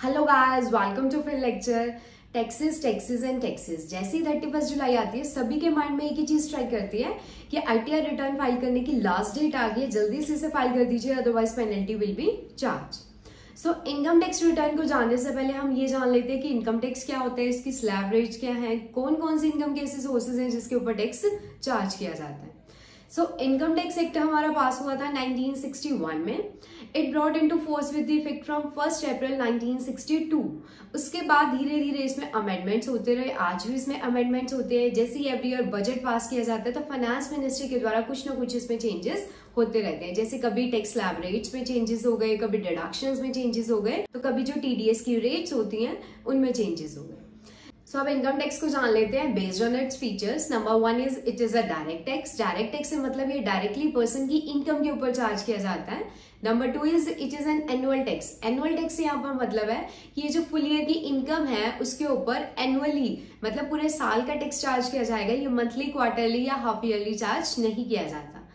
Hello guys welcome to फिर lecture taxes taxes and taxes जैसे ही थर्टी फ़र्स्ट जुलाई आती है, सभी के माइंड में एक ही चीज़ स्ट्राइक करती है कि आईटीआर रिटर्न फ़ाइल करने की लास्ट डेट आ गई है। जल्दी से इसे फ़ाइल कर दीजिए otherwise penalty will be charge so income tax return को जानने से पहले हम ये जान लेते हैं कि इनकम टैक्स क्या होता है, इसकी स्लैब रेट क्या है कौन कौन से इनकम के ऐसे सोर्सेज हैं जिसके ऊपर टैक्स चार्ज किया जाता है। सो इनकम टैक्स एक्ट हमारा पास हुआ था 1961 में। It brought into force with effect from first April 1962 उसके बाद धीरे धीरे इसमें अमेंडमेंट्स होते रहे। आज भी इसमें अमेंडमेंट्स होते हैं। जैसे ही एवरी ईयर बजट पास किया जाता है तो फाइनेंस मिनिस्ट्री के द्वारा कुछ ना कुछ इसमें चेंजेस होते रहते हैं। जैसे कभी टैक्स लैब रेट्स में चेंजेस हो गए कभी डिडक्शन में चेंजेस हो गए तो कभी जो टीडीएस की रेट्स होती हैं उनमें चेंजेस हो गए। सो so, अब इनकम टैक्स को जान लेते हैं। Based on its features number one is it is a direct tax direct tax से मतलब ये डायरेक्टली पर्सन की इनकम के ऊपर चार्ज किया जाता है। Number two is it is an annual tax annual tax से यहाँ पर मतलब है कि ये जो फुल ईयर की इनकम है, उसके ऊपर एनुअली मतलब पूरे साल का टैक्स चार्ज किया जाएगा। ये मंथली क्वार्टरली या हाफ़ ईयरली चार्ज नहीं किया जाता।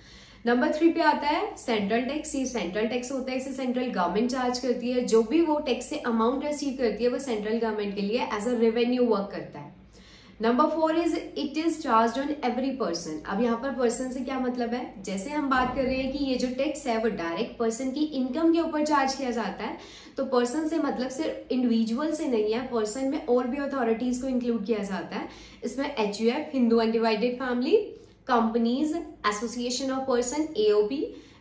नंबर थ्री पे आता है सेंट्रल टैक्स ये सेंट्रल टैक्स होता है, इसे सेंट्रल गवर्नमेंट चार्ज करती है। जो भी वो टैक्स से अमाउंट रिसीव करती है, वो सेंट्रल गवर्नमेंट के लिए एज अ रेवेन्यू वर्क करता है। Number four is it is charge on every person अब यहाँ पर पर्सन से क्या मतलब है? जैसे हम बात कर रहे हैं कि ये जो टैक्स है वो डायरेक्ट पर्सन की इनकम के ऊपर चार्ज किया जाता है तो पर्सन से मतलब सिर्फ़ इंडिविजुअल से नहीं है पर्सन में और भी अथॉरिटीज को इंक्लूड किया जाता है। इसमें H U F Hindu undivided family companies, association of person, AOP,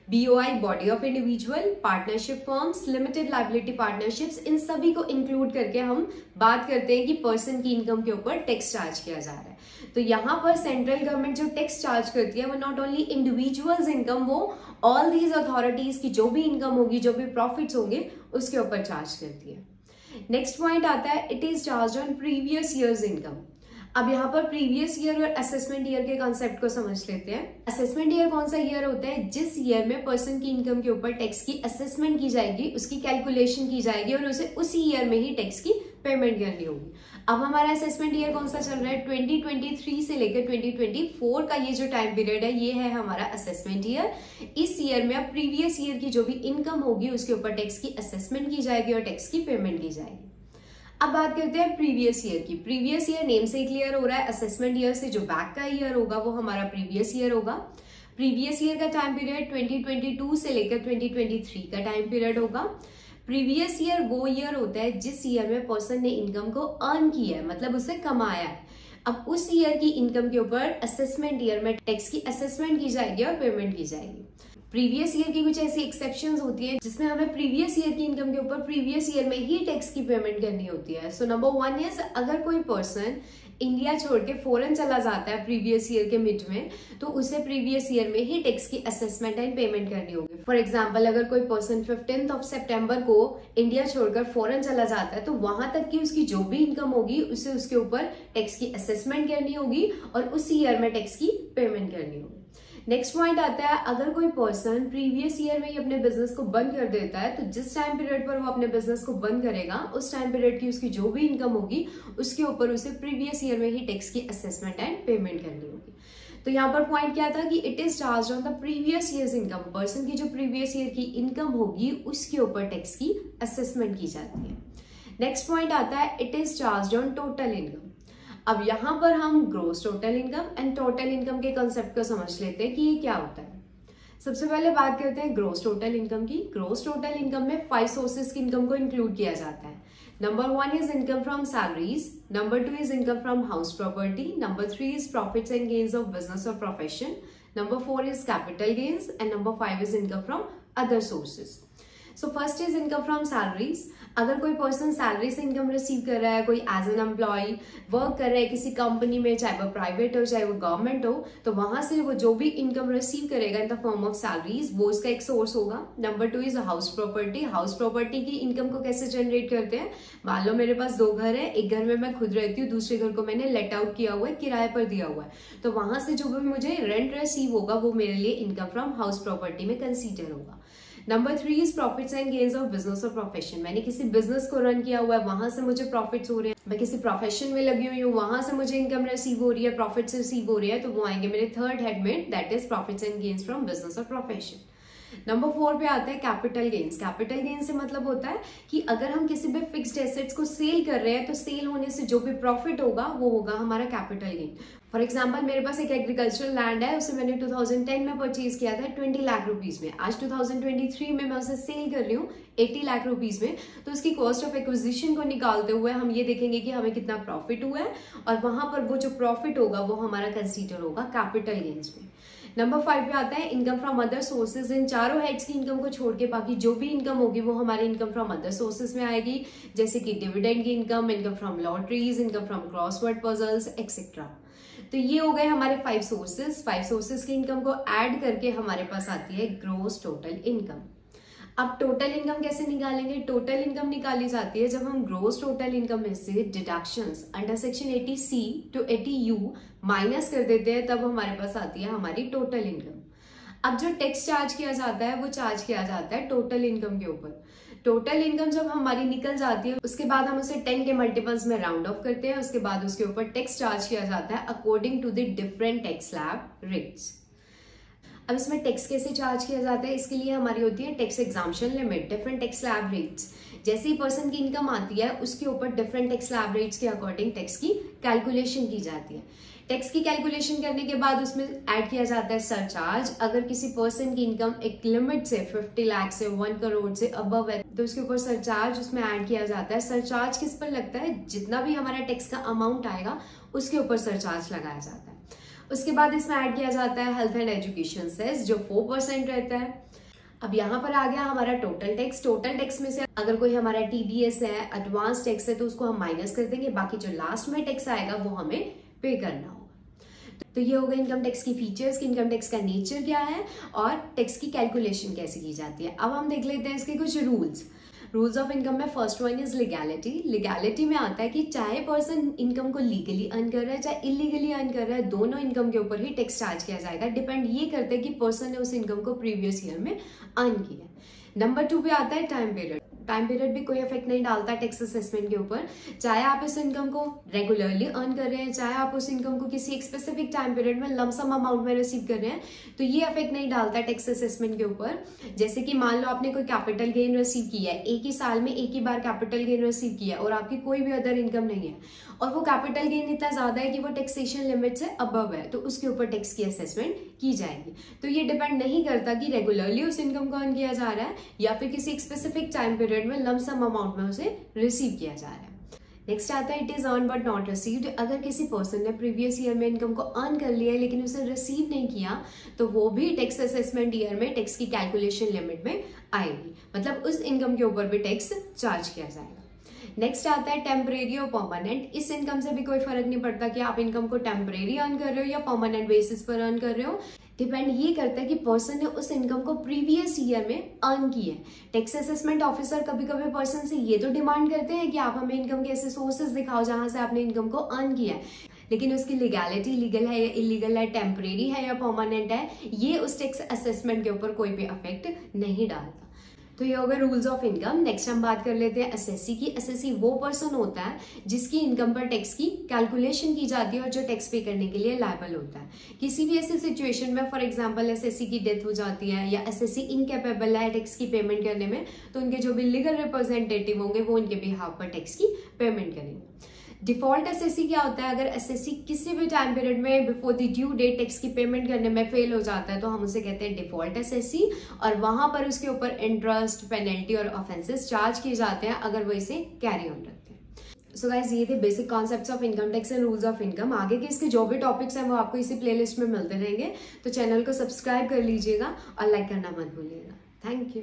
BOI, body of individual, partnership firms, limited liability partnerships, इन सभी को इंक्लूड करके हम बात करते हैं कि पर्सन की इनकम के ऊपर टैक्स चार्ज किया जा रहा है। तो यहाँ पर सेंट्रल गवर्नमेंट जो टैक्स चार्ज करती है वो नॉट ओनली इंडिविजुअल्स इनकम वो ऑल दीज अथॉरिटीज की जो भी इनकम होगी जो भी प्रॉफिट्स होंगे उसके ऊपर चार्ज करती है। नेक्स्ट पॉइंट आता है it is charge on previous years income अब यहाँ पर प्रीवियस ईयर और असेसमेंट ईयर के कॉन्सेप्ट को समझ लेते हैं। असेसमेंट ईयर कौन सा ईयर होता है? जिस ईयर में पर्सन की इनकम के ऊपर टैक्स की असेसमेंट की जाएगी, उसकी कैलकुलेशन की जाएगी और उसे उसी ईयर में ही टैक्स की पेमेंट करनी होगी। अब हमारा असेसमेंट ईयर कौन सा चल रहा है? 2023 से लेकर 2024 का ये जो टाइम पीरियड है, ये है हमारा असेसमेंट ईयर इस ईयर में अब प्रीवियस ईयर की जो भी इनकम होगी, उसके ऊपर टैक्स की असेसमेंट की जाएगी और टैक्स की पेमेंट की जाएगी। अब बात करते हैं प्रीवियस ईयर की। प्रीवियस ईयर नेम से क्लियर हो रहा है। असेसमेंट ईयर से जो बैक का ईयर होगा, वो हमारा प्रीवियस ईयर होगा। प्रीवियस ईयर का टाइम पीरियड 2022 से लेकर 2023 का टाइम पीरियड होगा। प्रीवियस ईयर वो ईयर होता है जिस ईयर में पर्सन ने इनकम को अर्न किया है मतलब उसे कमाया है। अब उस ईयर की इनकम के ऊपर असेसमेंट ईयर में टैक्स की असेसमेंट की जाएगी और पेमेंट की जाएगी। प्रीवियस ईयर की कुछ ऐसी एक्सेप्शन होती है जिसमें हमें प्रीवियस ईयर की इनकम के ऊपर प्रीवियस ईयर में ही टैक्स की पेमेंट करनी होती है। सो नंबर वन इज़ अगर कोई पर्सन इंडिया छोड़ के फॉरन चला जाता है प्रीवियस ईयर के मिड में तो उसे प्रीवियस ईयर में ही टैक्स की असेसमेंट एंड पेमेंट करनी होगी। फॉर एग्ज़ाम्पल अगर कोई पर्सन फिफ्टींथ ऑफ़ सेप्टेम्बर को इंडिया छोड़कर फॉरन चला जाता है तो वहाँ तक की उसकी जो भी इनकम होगी, उसे उसके ऊपर टैक्स की असेसमेंट करनी होगी और उस ईयर में टैक्स की पेमेंट करनी होगी। नेक्स्ट पॉइंट आता है, अगर कोई पर्सन प्रीवियस ईयर में ही अपने बिज़नेस को बंद कर देता है तो जिस टाइम पीरियड पर वो अपने बिज़नेस को बंद करेगा, उस टाइम पीरियड की उसकी जो भी इनकम होगी, उसके ऊपर उसे प्रीवियस ईयर में ही टैक्स की असेसमेंट एंड पेमेंट करनी होगी। तो यहाँ पर पॉइंट क्या था कि it is charge on the previous year income person की जो प्रीवियस ईयर की इनकम होगी, उसके ऊपर टैक्स की असेसमेंट की जाती है। नेक्स्ट पॉइंट आता है it is charge on total income अब यहाँ पर हम gross total income and total income के कंसेप्ट को समझ लेते हैं कि ये क्या होता है। सबसे पहले बात करते हैं ग्रोस टोटल इनकम की। ग्रोस टोटल इनकम में फाइव सोर्सेज की इनकम को इंक्लूड किया जाता है। Number one is income from salaries number two is income from house property number three is profits and gains of business और profession number four is capital gains and number five is income from other sources so first is income from salaries अगर कोई person salary से income receive कर रहा है, कोई as an employ work कर रहा है किसी कंपनी में, चाहे वो प्राइवेट हो, चाहे वो गवर्नमेंट हो तो वहाँ से वो जो भी इनकम रिसीव करेगा in the form of salaries वो उसका एक सोर्स होगा. Number two is house property house property की इनकम को कैसे जनरेट करते हैं? मान लो मेरे पास दो घर है, एक घर में मैं खुद रहती हूँ, दूसरे घर को मैंने लेट आउट किया हुआ है, किराए पर दिया हुआ है. तो वहाँ से जो भी मुझे रेंट रिसीव होगा, वो मेरे लिए इनकम फ्रॉम हाउस प्रॉपर्टी में कंसिडर होगा. Number three is profits and gains of business और प्रोफेशन मैंने किसी बिज़नेस को रन किया हुआ है, वहाँ से मुझे प्रॉफिट्स हो रहे हैं। मैं किसी प्रोफेशन में लगी हुई हूँ, वहाँ से मुझे इनकम रिसीव हो रही है प्रॉफिट्स रिसीव हो रही है तो वो आएँगे मेरे third हेडमेंट that is profits and gains from business और प्रोफेशन नंबर फोर पे आता है कैपिटल गेन्स कैपिटल गेन्स से मतलब होता है कि अगर हम किसी भी फिक्स्ड एसेट्स को सेल कर रहे हैं तो सेल होने से जो भी प्रॉफिट होगा, वो होगा हमारा कैपिटल गेन फॉर एग्ज़ाम्पल मेरे पास एक एग्रीकल्चरल लैंड है, उसे मैंने 2010 में परचेज किया था 20 लाख रुपीज़ में. आज 2023 में मैं उसे सेल कर रही हूँ 80 लाख रुपीज़ में. तो उसकी कॉस्ट ऑफ़ एक्विजिशन को निकालते हुए हम ये देखेंगे कि हमें कितना प्रॉफिट हुआ है और वहाँ पर वो जो प्रॉफिट होगा, वो हमारा कंसिडर होगा कैपिटल गेन्स में. नंबर फाइव पे आता है इनकम फ्रॉम अदर सोर्सेज इन चारों हेड्स की इनकम को छोड़ के बाकी जो भी इनकम होगी, वो हमारी इनकम फ्रॉम अदर सोर्सेज में आएगी. जैसे कि डिविडेंड की income income from lotteries income from crossword puzzles etcetera तो ये हो गए हमारे फाइव सोर्सेज फाइव सोर्सेज की इनकम को एड करके हमारे पास आती है ग्रोस टोटल इनकम अब टोटल इनकम कैसे निकालेंगे? टोटल इनकम निकाली जाती है जब हम ग्रोस टोटल इनकम में से deductions under section 80 C to 80 U minus कर देते हैं, तब हमारे पास आती है हमारी टोटल इनकम अब जो टैक्स चार्ज किया जाता है, वो चार्ज किया जाता है टोटल इनकम के ऊपर। टोटल इनकम जब हमारी निकल जाती है, उसके बाद हम उसे टेन के मल्टीपल्स में राउंड ऑफ़ करते हैं, उसके बाद उसके ऊपर टैक्स चार्ज किया जाता है according to the different tax slab rates अब इसमें टैक्स कैसे चार्ज किया जाता है, इसके लिए हमारी होती है tax exemption limit different tax slab rates जैसे ही पर्सन की इनकम आती है, उसके ऊपर डिफरेंट टैक्स स्लैब रेट्स के अकॉर्डिंग टैक्स की कैलकुलेशन की जाती है. टैक्स की कैलकुलेशन करने के बाद उसमें ऐड किया जाता है सरचार्ज अगर किसी पर्सन की इनकम एक लिमिट से 50 लाख से 1 करोड़ से अबव है तो उसके ऊपर सरचार्ज उसमें ऐड किया जाता है. सरचार्ज किस पर लगता है? जितना भी हमारा टैक्स का अमाउंट आएगा, उसके ऊपर सरचार्ज लगाया जाता है. उसके बाद इसमें ऐड किया जाता है हेल्थ एंड एजुकेशन सेस जो फोर परसेंट रहता है। अब यहाँ पर आ गया हमारा टोटल टैक्स टोटल टैक्स में से अगर कोई हमारा टीडीएस है एडवांस टैक्स है तो उसको हम माइनस कर देंगे। बाकी जो लास्ट में टैक्स आएगा, वो हमें पे करना होगा। तो ये हो गया इनकम टैक्स की फीचर्स की इनकम टैक्स का नेचर क्या है और टैक्स की कैलकुलेशन कैसे की जाती है। अब हम देख लेते हैं इसके कुछ रूल्स रूल्स ऑफ़ इनकम में first one is legality legality में आता है कि चाहे पर्सन इनकम को लीगली अर्न कर रहा है, चाहे इलीगली अर्न कर रहा है, दोनों इनकम के ऊपर ही टैक्स चार्ज किया जाएगा। डिपेंड ये करता है कि पर्सन ने उस इनकम को प्रीवियस ईयर में अर्न किया नंबर टू पे आता है टाइम पीरियड टाइम पीरियड भी कोई इफ़ेक्ट नहीं डालता टैक्स असेसमेंट के ऊपर। चाहे आप इस इनकम को रेगुलरली अर्न कर रहे हैं, चाहे आप उस इनकम को किसी एक स्पेसिफिक टाइम पीरियड में लमसम अमाउंट में रिसीव कर रहे हैं तो ये इफ़ेक्ट नहीं डालता टैक्स असेसमेंट के ऊपर। जैसे कि मान लो आपने कोई कैपिटल गेन रिसीव किया है, एक ही साल में एक ही बार कैपिटल गेन रिसीव किया और आपकी कोई भी अदर इनकम नहीं है। और वो कैपिटल गेन इतना ज़्यादा है कि वो टैक्सेशन लिमिट से अबव है तो उसके ऊपर टैक्स की असेसमेंट की जाएगी। तो ये डिपेंड नहीं करता कि रेगुलरली उस इनकम को अर्न किया जा रहा है या फिर किसी स्पेसिफिक टाइम पीरियड में लमसम अमाउंट में उसे रिसीव किया जा रहा है। नेक्स्ट आता है it is earn but not received अगर किसी पर्सन ने प्रीवियस ईयर में इनकम को अर्न कर लिया है लेकिन उसे रिसीव नहीं किया तो वो भी टैक्स असेसमेंट ईयर में टैक्स की कैलकुलेशन लिमिट में आएगी। मतलब उस इनकम के ऊपर भी टैक्स चार्ज किया जाएगा। नेक्स्ट आता है टेम्परेरी और परमानेंट इस इनकम से भी कोई फ़र्क नहीं पड़ता कि आप इनकम को टेम्परेरी अर्न कर रहे हो या परमानेंट बेसिस पर अर्न कर रहे हो. डिपेंड ये करता है कि पर्सन ने उस इनकम को प्रीवियस ईयर में अर्न की है. टैक्स असेसमेंट ऑफिसर कभी कभी पर्सन से ये तो डिमांड करते हैं कि आप हमें इनकम के ऐसे सोर्सेज दिखाओ जहाँ से आपने इनकम को अर्न किया है. लेकिन उसकी लीगैलिटी लीगल है या इलीगल है टेम्परेरी है या परमानेंट है, ये उस टैक्स असेसमेंट के ऊपर कोई भी अफेक्ट नहीं डालता। तो ये हो गए रूल्स ऑफ़ इनकम नेक्स्ट हम बात कर लेते हैं एसएससी की. एसएससी वो पर्सन होता है जिसकी इनकम पर टैक्स की कैलकुलेशन की जाती है और जो टैक्स पे करने के लिए लाइबल होता है. किसी भी ऐसी सिचुएशन में फॉर एग्ज़ाम्पल एसएससी की डेथ हो जाती है या एसएससी इनकेपेबल है टैक्स की पेमेंट करने में तो उनके जो भी लीगल रिप्रेजेंटेटिव होंगे, वो उनके बिहाफ पर टैक्स की पेमेंट करेंगे. डिफ़ॉल्ट एसएससी क्या होता है? अगर एसएससी किसी भी टाइम पीरियड में before the due date tax की पेमेंट करने में फेल हो जाता है तो हम उसे कहते हैं डिफ़ॉल्ट एसएससी और वहाँ पर उसके ऊपर इंटरेस्ट पेनल्टी और ऑफेंसेस चार्ज किए जाते हैं, अगर वो इसे कैरी ऑन रखते हैं। सो गाइज़ ये थे basic concepts of income tax and rules of income आगे के इसके जो भी टॉपिक्स हैं, वो आपको इसी प्लेलिस्ट में मिलते रहेंगे। तो चैनल को सब्सक्राइब कर लीजिएगा और लाइक करना मत भूलिएगा। Thank you